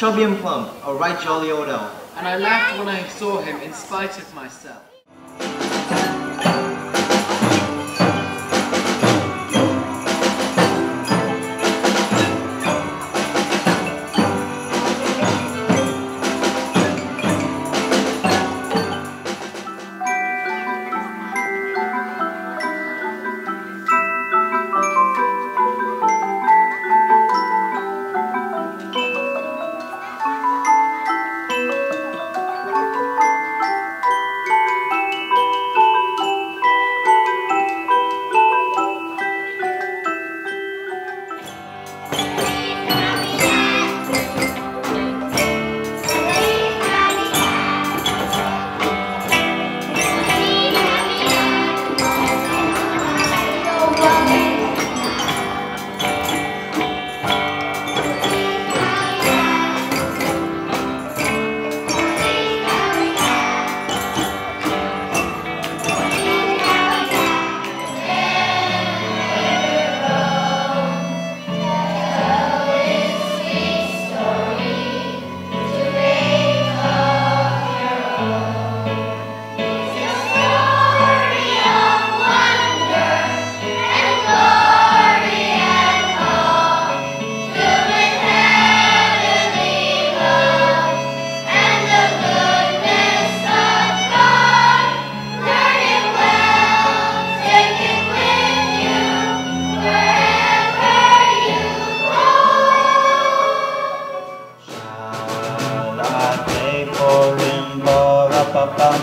chubby and plump, a right jolly old elf, and I laughed when I saw him in spite of myself. ba ba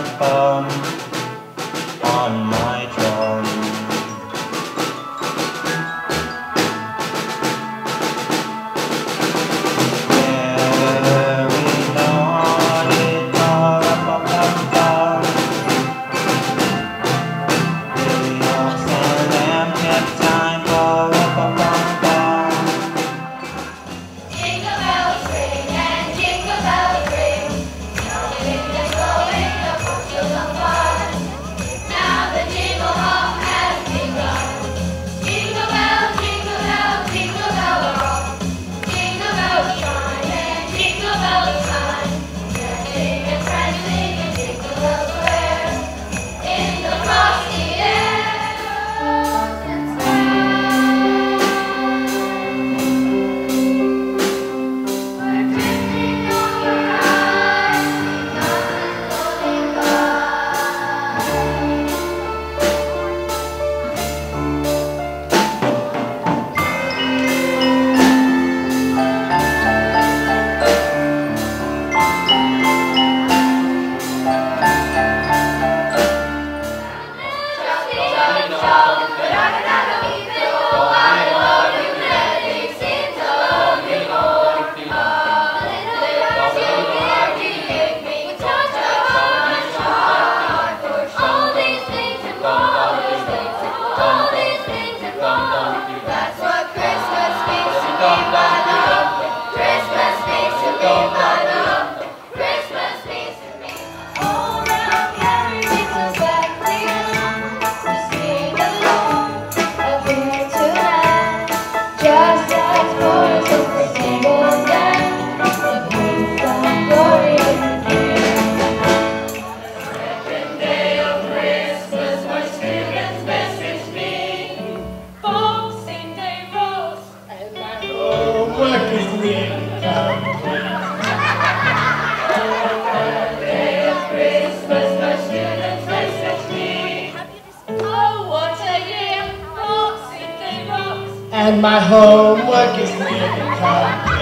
And my homework is nearly done.